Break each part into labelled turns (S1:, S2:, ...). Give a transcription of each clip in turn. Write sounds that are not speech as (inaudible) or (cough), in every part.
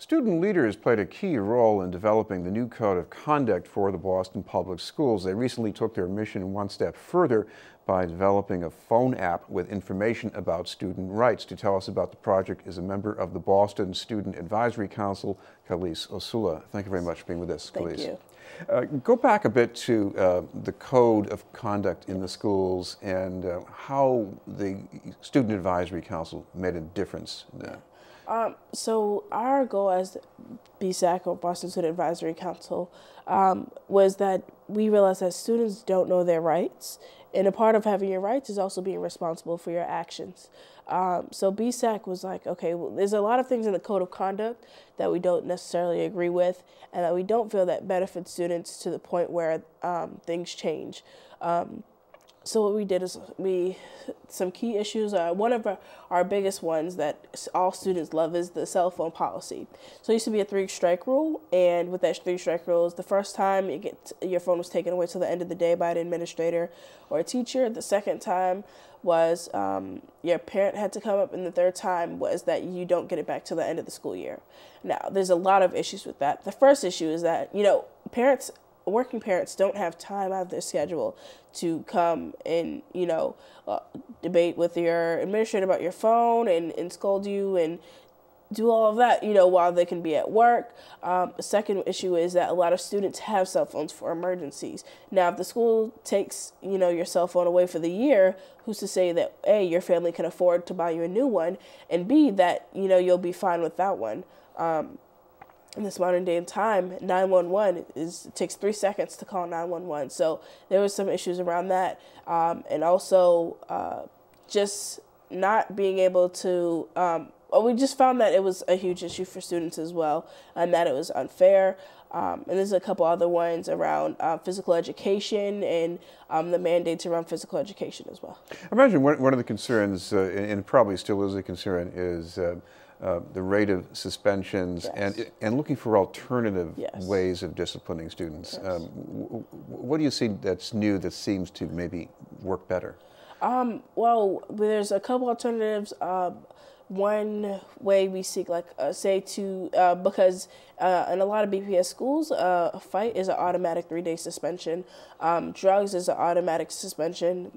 S1: Student leaders played a key role in developing the new code of conduct for the Boston Public Schools. They recently took their mission one step further by developing a phone app with information about student rights. To tell us about the project is a member of the Boston Student Advisory Council, Kalise Osula. Thank you very much for being with us,
S2: Thank you.
S1: Uh, go back a bit to uh, the code of conduct in the schools and uh, how the Student Advisory Council made a difference.
S2: Um, so our goal as BSAC or Boston Student Advisory Council um, was that we realized that students don't know their rights, and a part of having your rights is also being responsible for your actions. Um, so BSAC was like, okay, well, there's a lot of things in the code of conduct that we don't necessarily agree with, and that we don't feel that benefit students to the point where um, things change. So what we did is we some key issues. Uh, one of our, our biggest ones that all students love is the cell phone policy. So it used to be a three strike rule, and with that three strike rule, is the first time you get your phone was taken away till the end of the day by an administrator or a teacher. The second time was um, your parent had to come up, and the third time was that you don't get it back till the end of the school year. Now, there's a lot of issues with that. The first issue is that you know parents working parents don't have time out of their schedule to come and you know uh, debate with your administrator about your phone and, and scold you and do all of that you know while they can be at work. Um, the second issue is that a lot of students have cell phones for emergencies. Now if the school takes you know your cell phone away for the year who's to say that a your family can afford to buy you a new one and b that you know you'll be fine without one? Um, in this modern day and time, 911 is takes three seconds to call 911. So there was some issues around that, um, and also uh, just not being able to. Um, we just found that it was a huge issue for students as well, and that it was unfair. Um, and there's a couple other ones around uh, physical education and um, the mandates around physical education as well.
S1: I imagine one, of the concerns, uh, and probably still is a concern, is uh, uh, the rate of suspensions yes. and and looking for alternative yes. ways of disciplining students. Yes. Um, what do you see that's new that seems to maybe work better?
S2: Um, well, there's a couple alternatives. Uh, one way we seek, like, uh, say, to uh, because uh, in a lot of BPS schools, uh, a fight is an automatic three day suspension. Um, drugs is an automatic suspension.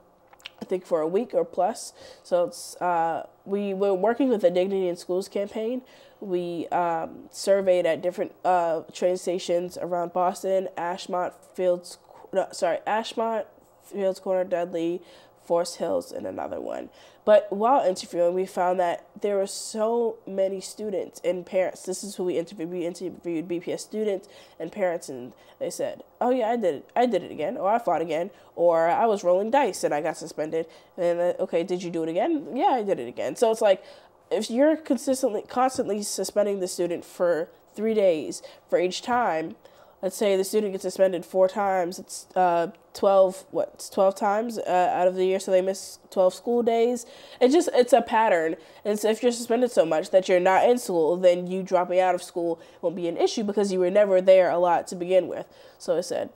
S2: I think for a week or plus. So it's uh, we were working with the Dignity in Schools campaign. We um, surveyed at different uh, train stations around Boston, Ashmont, Fields, no, sorry, Ashmont, Fields Corner, Dudley, Forest Hills, and another one. But while interviewing, we found that there were so many students and parents. This is who we interviewed. We interviewed BPS students and parents, and they said, "Oh yeah, I did it. I did it again, or I fought again, or I was rolling dice and I got suspended." And then, okay, did you do it again? Yeah, I did it again. So it's like if you're consistently, constantly suspending the student for three days for each time let's say the student gets suspended four times, it's uh, 12, what, it's 12 times uh, out of the year, so they miss 12 school days. It's just, it's a pattern. And so if you're suspended so much that you're not in school, then you dropping out of school won't be an issue because you were never there a lot to begin with. So I said,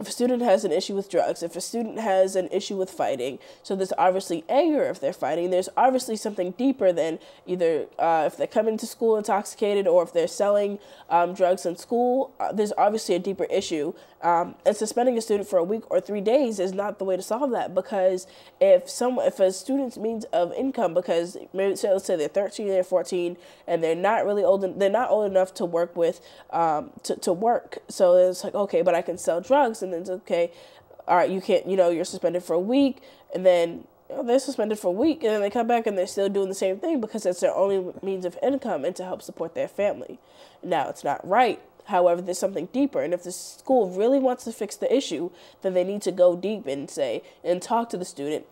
S2: if a student has an issue with drugs, if a student has an issue with fighting, so there's obviously anger if they're fighting. There's obviously something deeper than either uh, if they're coming to school intoxicated or if they're selling um, drugs in school. Uh, there's obviously a deeper issue. Um, and suspending a student for a week or three days is not the way to solve that because if some if a student's means of income because maybe say, let's say they're 13 they're 14 and they're not really old they're not old enough to work with um, to, to work so it's like okay but I can sell drugs and then it's okay all right you can't you know you're suspended for a week and then you know, they're suspended for a week and then they come back and they're still doing the same thing because it's their only means of income and to help support their family now it's not right However, there's something deeper. And if the school really wants to fix the issue, then they need to go deep and say, and talk to the student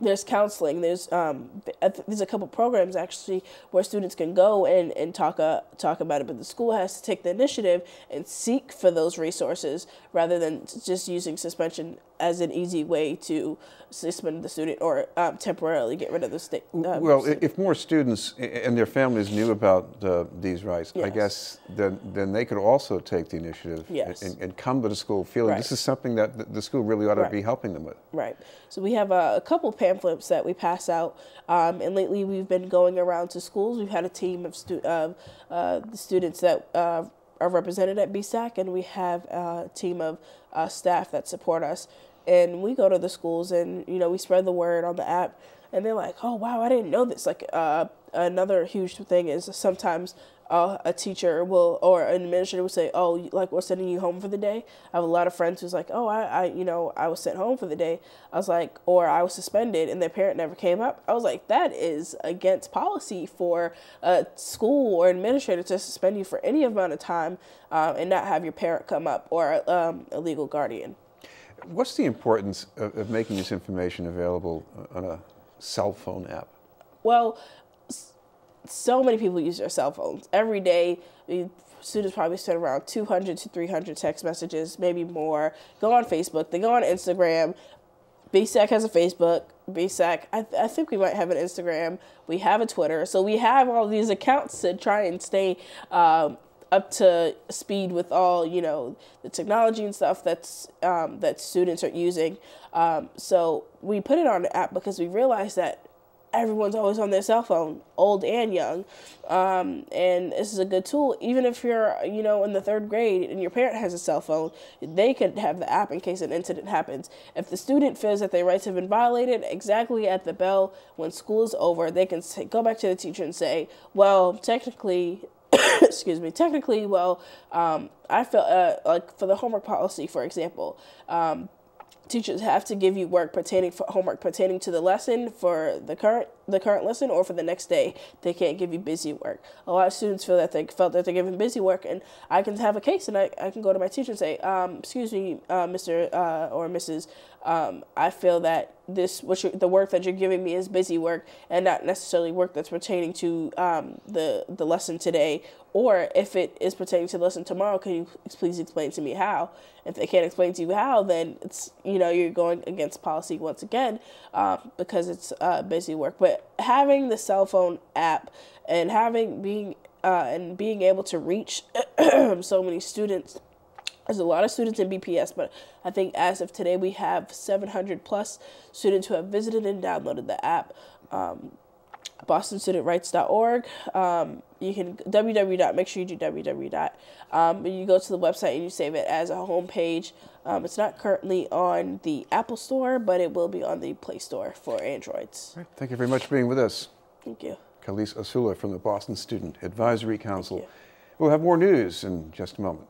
S2: there's counseling. There's um, there's a couple programs actually where students can go and and talk uh, talk about it, but the school has to take the initiative and seek for those resources rather than just using suspension as an easy way to suspend the student or um, temporarily get rid of the state.
S1: Um, well, student. if more students and their families knew about uh, these rights, yes. I guess then then they could also take the initiative
S2: yes.
S1: and, and, come to the school feeling right. this is something that the school really ought to right. be helping them with.
S2: Right. So we have a couple pamphlets that we pass out. Um, and lately, we've been going around to schools. We've had a team of stu- uh, uh, the students that uh, are represented at BSAC, and we have a team of uh, staff that support us. And we go to the schools, and you know, we spread the word on the app. And they're like, "Oh wow, I didn't know this." Like uh, another huge thing is sometimes uh, a teacher will or an administrator will say, "Oh, like we're sending you home for the day." I have a lot of friends who's like, "Oh, I, I, you know, I was sent home for the day." I was like, or I was suspended, and their parent never came up. I was like, that is against policy for a school or administrator to suspend you for any amount of time um, and not have your parent come up or um, a legal guardian.
S1: What's the importance of, of making this information available on a cell phone app?
S2: Well, so many people use their cell phones every day. Students probably send around 200 to 300 text messages, maybe more. Go on Facebook, they go on Instagram. BSAC has a Facebook. BSAC, I, th- I think we might have an Instagram. We have a Twitter. So we have all these accounts to try and stay um, up to speed with all you know the technology and stuff that's um, that students are using. Um, so we put it on the app because we realized that everyone's always on their cell phone, old and young. Um, and this is a good tool. Even if you're, you know, in the third grade and your parent has a cell phone, they could have the app in case an incident happens. If the student feels that their rights have been violated, exactly at the bell when school is over, they can say, go back to the teacher and say, well, technically, (coughs) excuse me, technically, well, um, I felt uh, like for the homework policy, for example, um, teachers have to give you work pertaining for homework pertaining to the lesson for the current the current lesson or for the next day. They can't give you busy work. A lot of students feel that they felt that they're given busy work and i can have a case and i, I can go to my teacher and say um, excuse me uh, mr uh, or mrs um, i feel that this what the work that you're giving me is busy work and not necessarily work that's pertaining to um, the the lesson today. Or if it is pertaining to the lesson tomorrow can you please explain to me how? If they can't explain to you how then it's you know you're going against policy once again uh, because it's uh, busy work. But having the cell phone app and having being uh, and being able to reach (clears throat) so many students there's a lot of students in BPS, but I think as of today, we have 700 plus students who have visited and downloaded the app. Um, BostonStudentRights.org. Um, you can www. Make sure you do www. Um, you go to the website and you save it as a home page. Um, it's not currently on the Apple Store, but it will be on the Play Store for Androids.
S1: Right. Thank you very much for being with us.
S2: Thank you.
S1: Kalise Osula from the Boston Student Advisory Council. We'll have more news in just a moment.